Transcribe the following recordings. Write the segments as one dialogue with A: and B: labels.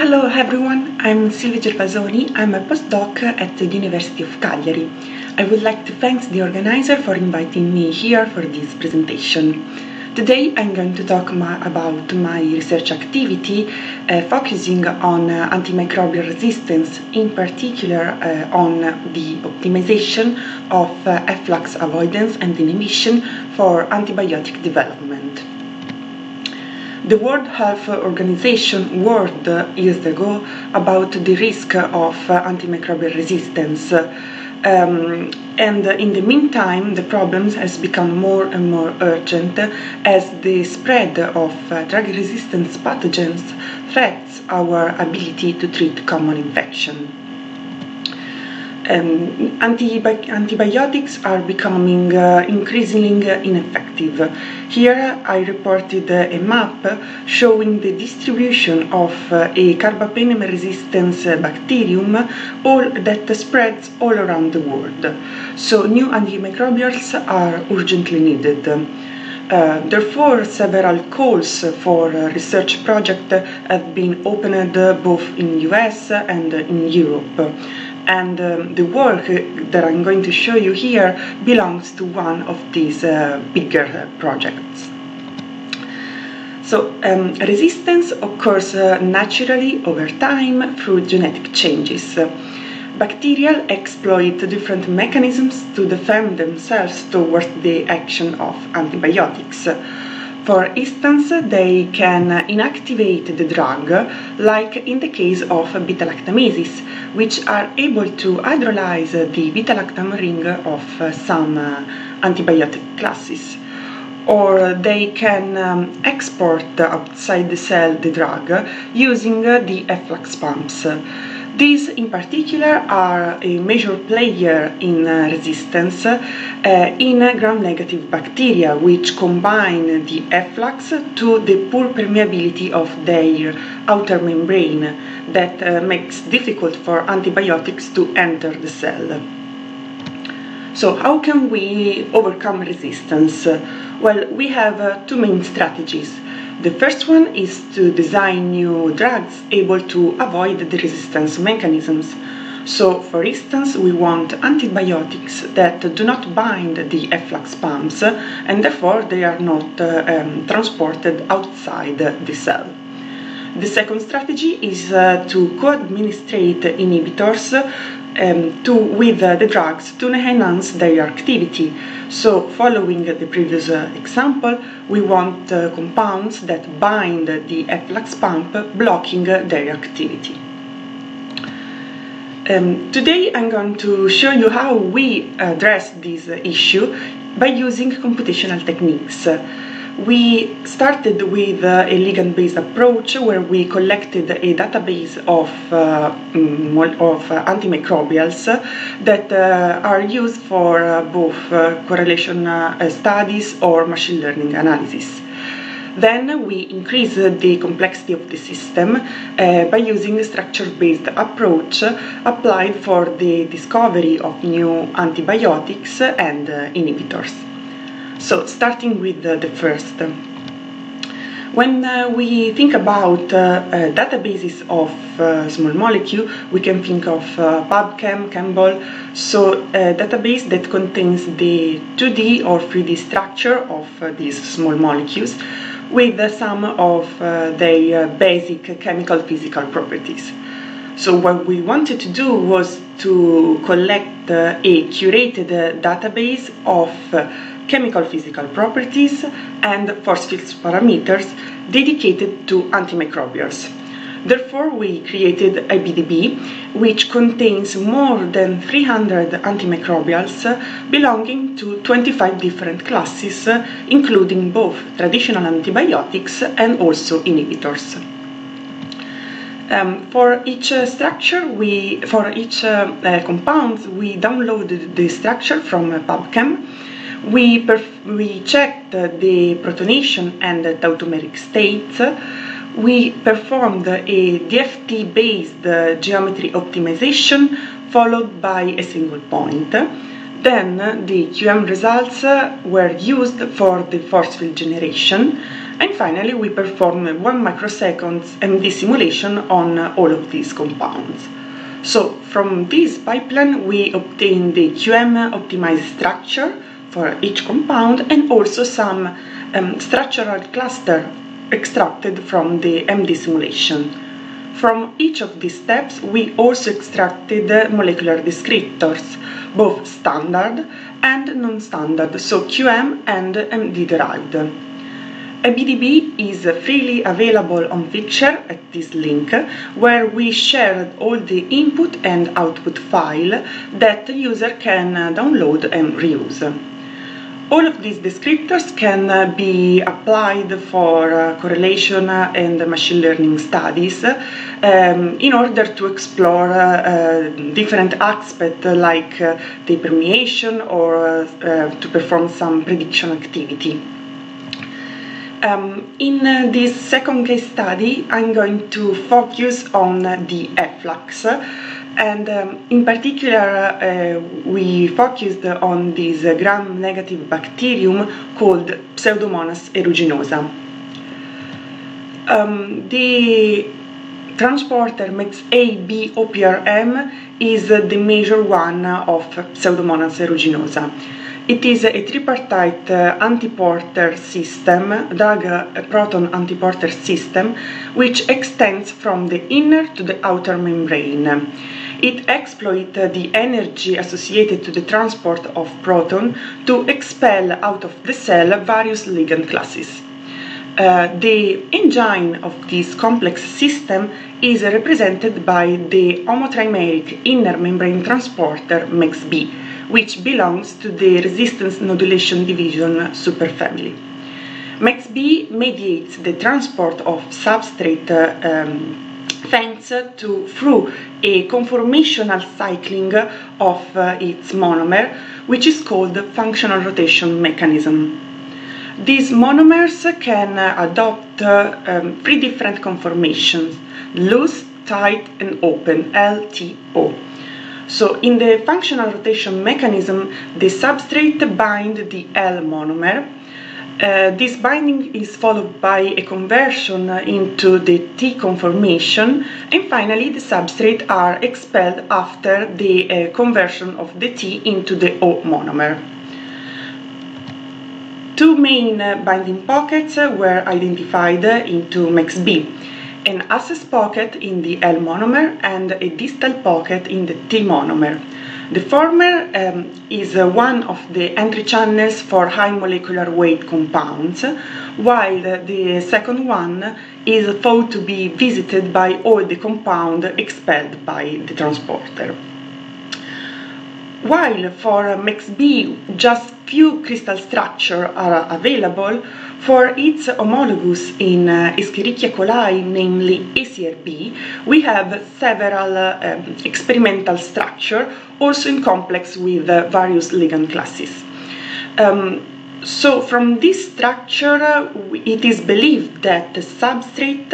A: Hello everyone, I'm Silvia Gervasoni. I'm a postdoc at the University of Cagliari. I would like to thank the organizer for inviting me here for this presentation. Today I'm going to talk ma about my research activity uh, focusing on uh, antimicrobial resistance, in particular uh, on the optimization of uh, efflux avoidance and inhibition for antibiotic development. The World Health Organization warned years ago about the risk of uh, antimicrobial resistance. Um, and in the meantime, the problem has become more and more urgent as the spread of uh, drug-resistant pathogens threats our ability to treat common infection. Um, antibi antibiotics are becoming uh, increasingly ineffective. Here I reported uh, a map showing the distribution of uh, a carbapenem resistant bacterium all that spreads all around the world. So new antimicrobials are urgently needed. Uh, therefore, several calls for research projects have been opened uh, both in US and in Europe and um, the work that I'm going to show you here belongs to one of these uh, bigger uh, projects. So um, resistance occurs uh, naturally over time through genetic changes. Bacteria exploit different mechanisms to defend themselves towards the action of antibiotics. For instance, they can inactivate the drug, like in the case of beta-lactamases, which are able to hydrolyze the beta-lactam ring of some antibiotic classes. Or they can um, export outside the cell the drug using the efflux pumps. These in particular are a major player in uh, resistance uh, in gram-negative bacteria which combine the efflux to the poor permeability of their outer membrane that uh, makes difficult for antibiotics to enter the cell. So how can we overcome resistance? Well, we have uh, two main strategies. The first one is to design new drugs able to avoid the resistance mechanisms. So, for instance, we want antibiotics that do not bind the efflux pumps and therefore they are not uh, um, transported outside the cell. The second strategy is uh, to co-administrate inhibitors um, to, with uh, the drugs to enhance their activity. So, following the previous uh, example, we want uh, compounds that bind the efflux pump, blocking their activity. Um, today I'm going to show you how we address this issue by using computational techniques. We started with uh, a ligand-based approach where we collected a database of, uh, mm, of uh, antimicrobials that are used for both correlation studies or machine learning analysis. Then we increase the complexity of the system uh, by using a structure-based approach applied for the discovery of new antibiotics and uh, inhibitors. So starting with uh, the first. When uh, we think about uh, uh, databases of uh, small molecule, we can think of PubChem, Chembol, so a database that contains the 2D or 3D structure of these small molecules with some of their basic chemical physical properties. So what we wanted to do was to collect uh, a curated uh, database of uh, chemical physical properties and force field parameters dedicated to antimicrobials. Therefore, we created a BDB which contains more than 300 antimicrobials belonging to 25 different classes, including both traditional antibiotics and also inhibitors. Um, for each uh, structure, we for each uh, uh, compound, we downloaded the structure from PubChem. We we checked the protonation and the tautomeric states. We performed a DFT-based geometry optimization followed by a single point. Then the QM results were used for the force field generation And finally, we perform a 1 microsecond MD simulation on all of these compounds. So from this pipeline, we obtain the QM optimized structure for each compound and also some um, structural cluster extracted from the MD simulation. From each of these steps, we also extracted molecular descriptors, both standard and non-standard, so QM and MD derived. ABDB is freely available on Figshare at this link, where we shared all the input and output file that the user can download and reuse. All of these descriptors can uh, be applied for uh, correlation and machine learning studies um, in order to explore uh, different aspects like the permeation or to perform some prediction activity. Um, in uh, this second case study, I'm going to focus on the efflux, and um, in particular, uh, we focused on this gram-negative bacterium called Pseudomonas aeruginosa. Um, the transporter MEX-A, OPRM is the major one of Pseudomonas aeruginosa. It is a tripartite uh, antiporter system, drug uh, proton antiporter system, which extends from the inner to the outer membrane. It exploits uh, the energy associated to the transport of proton to expel out of the cell various ligand classes. Uh, the engine of this complex system is represented by the homotrimeric inner membrane transporter MEX-B, which belongs to the resistance nodulation division superfamily. MEX-B mediates the transport of substrate um, thanks to through a conformational cycling of uh, its monomer, which is called functional rotation mechanism. These monomers can adopt uh, um, three different conformations, loose, tight and open, LTO. So in the functional rotation mechanism, the substrate bind the L monomer. Uh, this binding is followed by a conversion into the T conformation and finally the substrate are expelled after the uh, conversion of the T into the O monomer. Two main uh, binding pockets were identified into MEX-B an access pocket in the L monomer and a distal pocket in the T monomer. The former um, is uh, one of the entry channels for high molecular weight compounds, while the second one is thought to be visited by all the compound expelled by the transporter. While for MEX-B just few crystal structure are available, for its homologous in uh, Escherichia coli, namely ACRB, we have several um, experimental structure, also in complex with uh, various ligand classes. Um, so from this structure, uh, it is believed that the substrate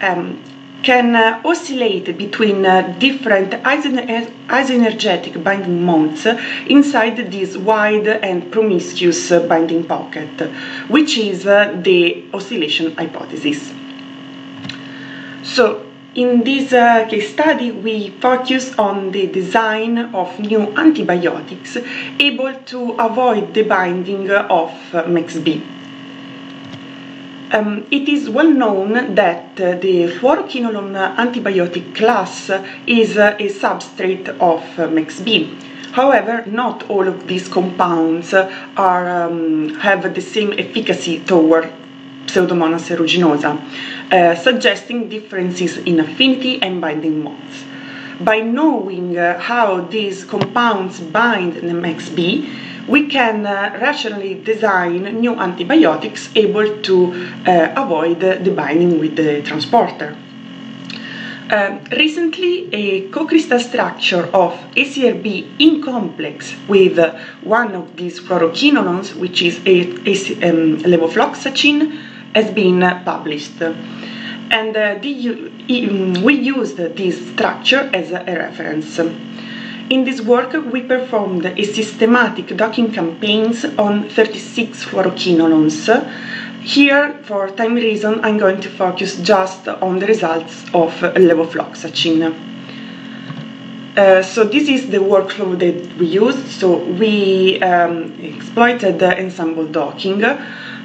A: um, can uh, oscillate between uh, different isoenergetic binding modes inside this wide and promiscuous binding pocket, which is uh, the oscillation hypothesis. So, in this uh, case study, we focus on the design of new antibiotics able to avoid the binding of uh, MEX-B. Um, it is well known that uh, the fluoroquinolone antibiotic class is uh, a substrate of uh, MEX-B. However, not all of these compounds are, um, have the same efficacy toward Pseudomonas aeruginosa, uh, suggesting differences in affinity and binding modes. By knowing uh, how these compounds bind the MEX-B, we can uh, rationally design new antibiotics able to uh, avoid the binding with the transporter. Uh, recently, a co-crystal structure of ACRB in complex with uh, one of these fluoroquinolones, which is a, a um, levofloxacin, has been published. And uh, the, um, we used this structure as a reference. In this work, we performed a systematic docking campaigns on 36 fluoroquinolones here, for time reason, I'm going to focus just on the results of levofloxacin. Uh, so this is the workflow that we used. So we um, exploited the ensemble docking.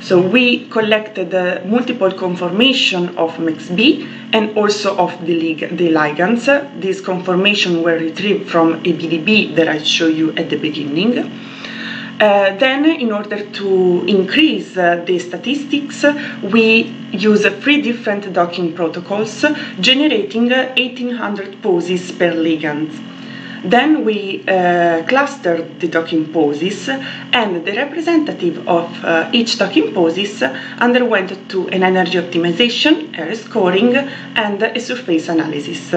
A: So we collected multiple conformation of MEXB and also of the, lig the ligands. These conformations were retrieved from a BDB that I showed you at the beginning. Uh, then, in order to increase uh, the statistics, we use uh, three different docking protocols, generating 1800 poses per ligand. Then we uh, clustered the docking poses, and the representative of uh, each docking poses underwent to an energy optimization, error scoring, and a surface analysis.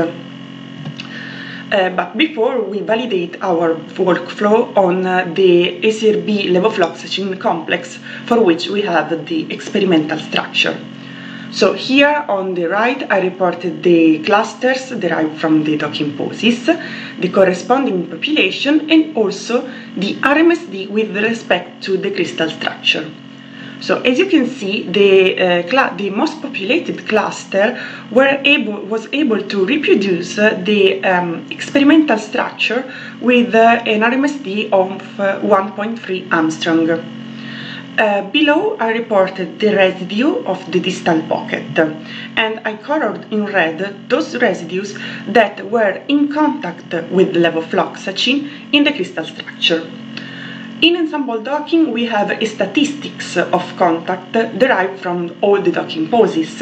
A: Uh, but before we validate our workflow on uh, the ACRB levofloxacin complex for which we have the experimental structure. So here on the right I reported the clusters derived from the docking poses, the corresponding population and also the RMSD with respect to the crystal structure. So as you can see, the, uh, the most populated cluster were able, was able to reproduce uh, the um, experimental structure with uh, an RMSD of uh, 1.3 angstrom. Uh, below I reported the residue of the distal pocket and I colored in red those residues that were in contact with levofloxacin in the crystal structure. In ensemble docking, we have statistics of contact derived from all the docking poses.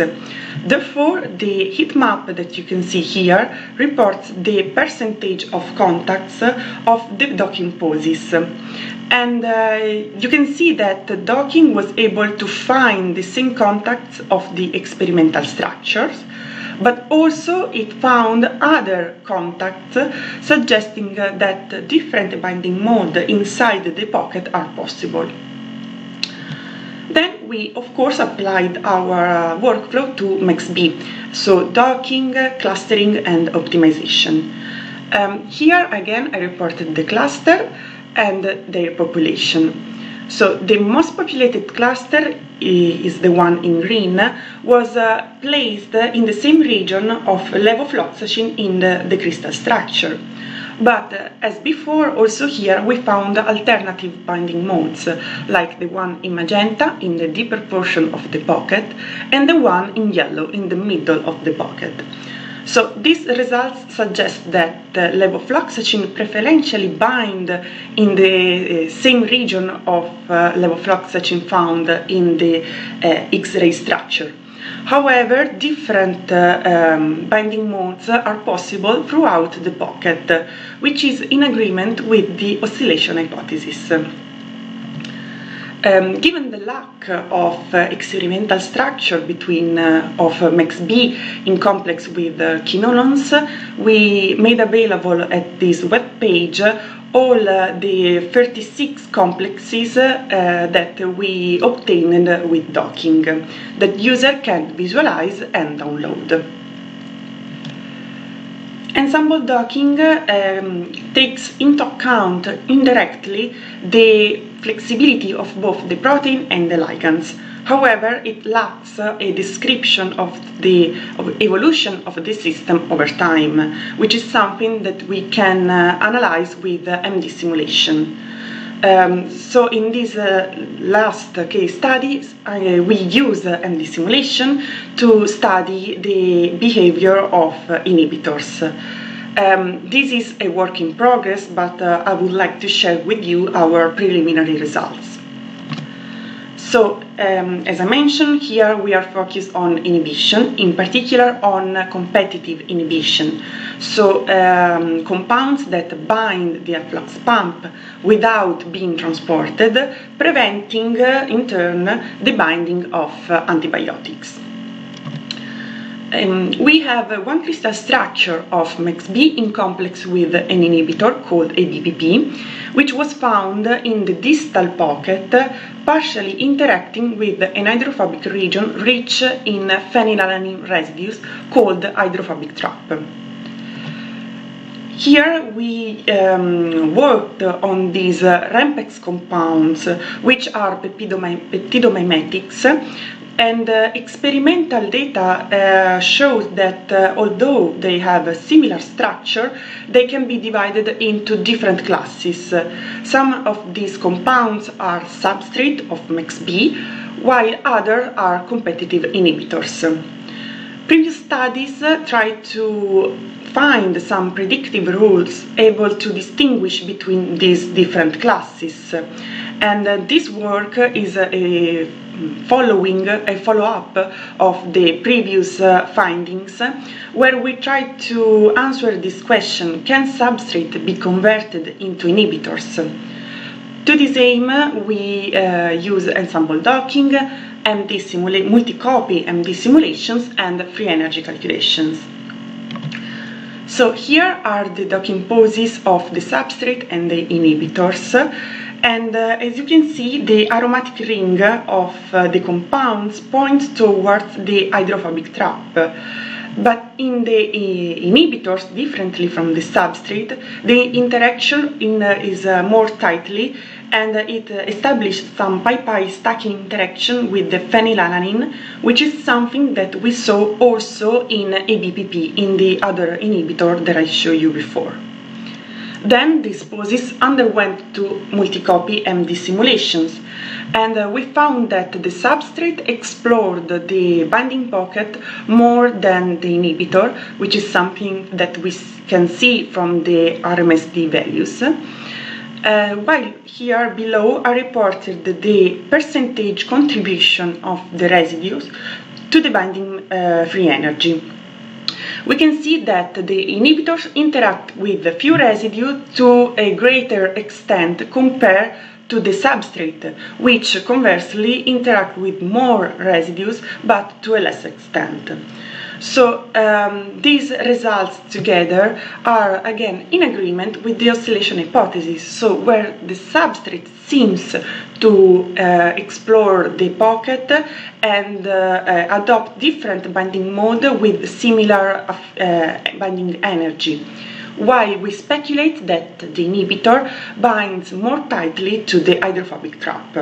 A: Therefore, the heat map that you can see here reports the percentage of contacts of the docking poses. And uh, you can see that the docking was able to find the same contacts of the experimental structures but also it found other contacts suggesting that different binding mode inside the pocket are possible. Then we of course applied our uh, workflow to MEXB, so docking, clustering and optimization. Um, here again I reported the cluster and their population. So the most populated cluster is the one in green, was uh, placed in the same region of levofloxacin in the, the crystal structure. But uh, as before, also here we found alternative binding modes, like the one in magenta in the deeper portion of the pocket and the one in yellow in the middle of the pocket. So these results suggest that levofloxacin preferentially bind in the uh, same region of uh, levofloxacin found in the uh, X-ray structure. However, different um, binding modes are possible throughout the pocket, which is in agreement with the oscillation hypothesis. Um, given the lack of uh, experimental structure between uh, of uh, MEXB in complex with uh, quinolones, we made available at this web page all uh, the 36 complexes uh, that we obtained with docking that user can visualize and download. Ensemble docking um, takes into account indirectly the flexibility of both the protein and the ligands. However, it lacks a description of the evolution of the system over time, which is something that we can uh, analyze with uh, MD simulation. Um, so in this uh, last case study, uh, we use uh, MD simulation to study the behavior of uh, inhibitors. Um, this is a work in progress, but uh, I would like to share with you our preliminary results. So, um, as I mentioned, here we are focused on inhibition, in particular on competitive inhibition. So, um, compounds that bind the efflux pump without being transported, preventing uh, in turn the binding of uh, antibiotics. Um, we have uh, one crystal structure of MEXB in complex with an inhibitor called ADPP, which was found in the distal pocket, partially interacting with an hydrophobic region rich in phenylalanine residues called hydrophobic trap. Here we um, worked on these uh, RAMPEX compounds, which are peptidomimetics, and uh, experimental data uh, shows that uh, although they have a similar structure, they can be divided into different classes. some of these compounds are substrate of MEXB, while others are competitive inhibitors. Previous studies uh, tried to find some predictive rules able to distinguish between these different classes. And uh, this work is a following a follow-up of the previous uh, findings where we tried to answer this question can substrate be converted into inhibitors? To this aim we uh, use ensemble docking MD simula multi-copy MD simulations and free energy calculations. So here are the docking poses of the substrate and the inhibitors and uh, as you can see, the aromatic ring of uh, the compounds points towards the hydrophobic trap. But in the uh, inhibitors, differently from the substrate, the interaction in, uh, is uh, more tightly and it established some pi-pi stacking interaction with the phenylalanine, which is something that we saw also in ABPP, in the other inhibitor that I showed you before. Then these poses underwent two multi-copy MD simulations and uh, we found that the substrate explored the binding pocket more than the inhibitor, which is something that we can see from the RMSD values. Uh, while here below I reported the percentage contribution of the residues to the binding uh, free energy we can see that the inhibitors interact with the few residue to a greater extent compared to the substrate, which conversely interact with more residues but to a less extent. So um, these results together are again in agreement with the oscillation hypothesis, so where the substrate seems to uh, explore the pocket and uh, adopt different binding mode with similar uh, binding energy while we speculate that the inhibitor binds more tightly to the hydrophobic trap.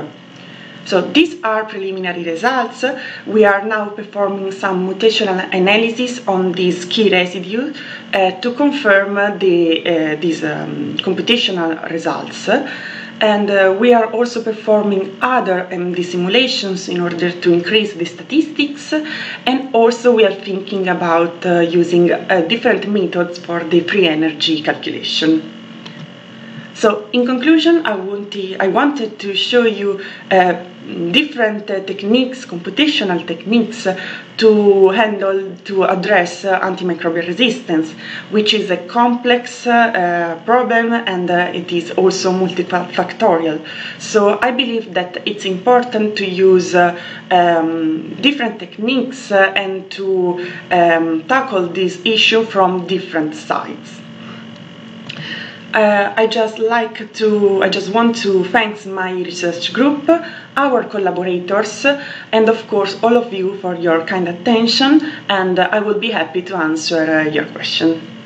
A: So these are preliminary results. We are now performing some mutational analysis on these key residues uh, to confirm the, uh, these um, computational results. And uh, we are also performing other MD simulations in order to increase the statistics. And also we are thinking about uh, using uh, different methods for the free energy calculation. So in conclusion, I, wanted, I wanted to show you uh, different techniques, computational techniques to handle, to address antimicrobial resistance, which is a complex uh, problem and uh, it is also multifactorial. So I believe that it's important to use uh, um, different techniques and to um, tackle this issue from different sides. Uh, I just like to, I just want to thank my research group, our collaborators, and of course all of you for your kind attention, and I will be happy to answer uh, your question.